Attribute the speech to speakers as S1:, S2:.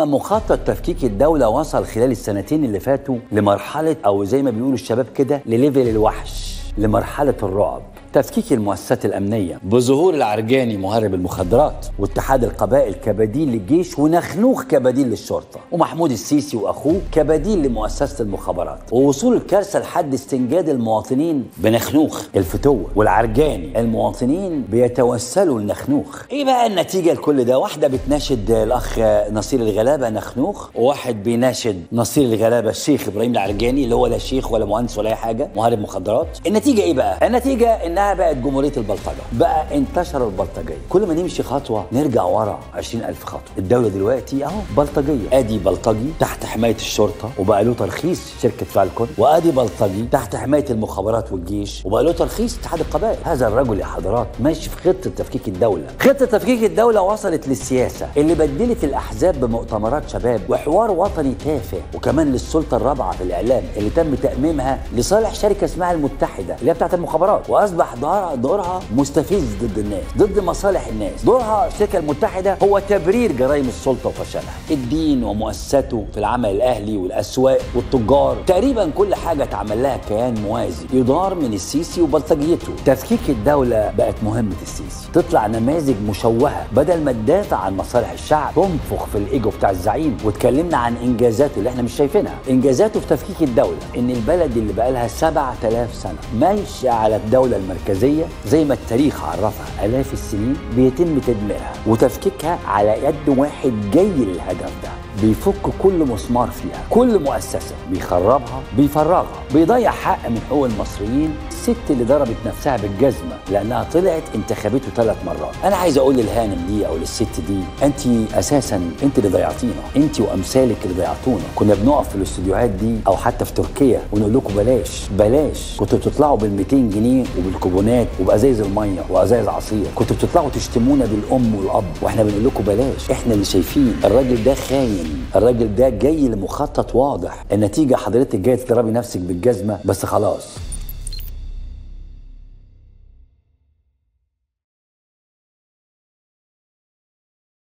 S1: مخطط تفكيك الدولة وصل خلال السنتين اللي فاتوا لمرحلة أو زي ما بيقولوا الشباب كده لليفل الوحش لمرحلة الرعب. تفكيك المؤسسات الأمنية بظهور العرجاني مهرب المخدرات واتحاد القبائل كبديل للجيش ونخنوخ كبديل للشرطة ومحمود السيسي وأخوه كبديل لمؤسسة المخابرات ووصول الكارثة لحد استنجاد المواطنين بنخنوخ الفتوة والعرجاني المواطنين بيتوسلوا لنخنوخ. إيه بقى النتيجة لكل ده؟ واحدة بتناشد الأخ نصير الغلابة نخنوخ وواحد بيناشد نصير الغلابة الشيخ إبراهيم العرجاني اللي هو لا شيخ ولا مهندس ولا أي حاجة مهرب مخدرات. النتيجة إيه بقى؟ النتيجة إنها بقت جمهورية البلطجة بقى انتشر البلطجية. كل ما نمشي خطوة نرجع ورا 20000 خطوة. الدولة دلوقتي أهو بلطجية. أدي بلطجي تحت حماية الشرطة وبقى له ترخيص شركة فالكون. وأدي بلطجي تحت حماية المخابرات والجيش وبقى له ترخيص اتحاد القبائل. هذا الرجل يا حضرات ماشي في خطة تفكيك الدولة. خطة تفكيك الدولة وصلت للسياسة اللي بدلت الأحزاب بمؤتمرات شباب وحوار وطني تافه. وكمان للسلطة الرابعة في الإعلام اللي تم تأميمها لصالح شركة اسمها المتحدة اللي هي بتاعت المخابرات. وأصبح دورها, دورها مستفز ضد الناس ضد مصالح الناس. دورها الشركة المتحدة هو تبرير جرائم السلطة وفشلها. الدين ومؤسساته في العمل الأهلي والأسواق والتجار. تقريبا كل حاجة اتعمل لها كيان موازي. يدار من السيسي وبلطجيته. تفكيك الدولة بقت مهمة السيسي. تطلع نماذج مشوهة بدل ما تدافع عن مصالح الشعب. تنفخ في الإيجو بتاع الزعيم. واتكلمنا عن إنجازاته اللي إحنا مش شايفينها. إنجازاته في تفكيك الدولة. إن البلد اللي بقى لها 7000 سنة ماشية على الدولة المركزية زي ما التاريخ عرفها آلاف السنين بيتم تدميرها وتفكيكها على يد واحد جاي للهدف ده. بيفك كل مسمار فيها. كل مؤسسة بيخربها بيفرغها بيضيع حق من حقوق المصريين. الست اللي ضربت نفسها بالجزمة لأنها طلعت انتخبته ثلاث مرات. أنا عايز أقول للهانم دي أو للست دي أنت أساسا أنت اللي ضيعتينا. أنت وأمثالك اللي ضيعتونا. كنا بنقف في الاستوديوهات دي أو حتى في تركيا ونقول لكم بلاش بلاش. كنتوا بتطلعوا بال 200 جنيه وبالكوبونات وبأزايز المية وأزايز عصير. كنتوا بتطلعوا تشتمونا بالأم والأب وإحنا بنقول لكم بلاش. إحنا اللي شايفين. الراجل ده خاين. الراجل ده جاي لمخطط واضح. النتيجة حضرتك جاية تضربي نفسك بالجزمة بس خلاص.